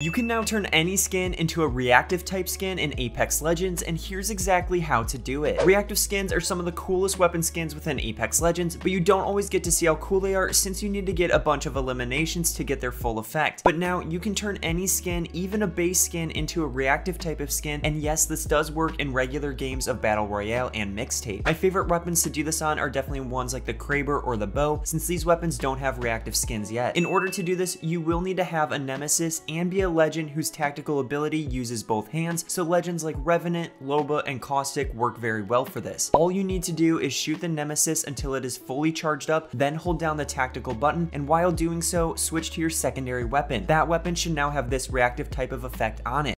You can now turn any skin into a reactive type skin in Apex Legends, and here's exactly how to do it. Reactive skins are some of the coolest weapon skins within Apex Legends, but you don't always get to see how cool they are since you need to get a bunch of eliminations to get their full effect. But now you can turn any skin, even a base skin, into a reactive type of skin, and yes, this does work in regular games of Battle Royale and Mixtape. My favorite weapons to do this on are definitely ones like the Kraber or the Bow, since these weapons don't have reactive skins yet. In order to do this, you will need to have a Nemesis and be a legend whose tactical ability uses both hands, so legends like Revenant, Loba, and Caustic work very well for this. All you need to do is shoot the Nemesis until it is fully charged up, then hold down the tactical button, and while doing so, switch to your secondary weapon. That weapon should now have this reactive type of effect on it.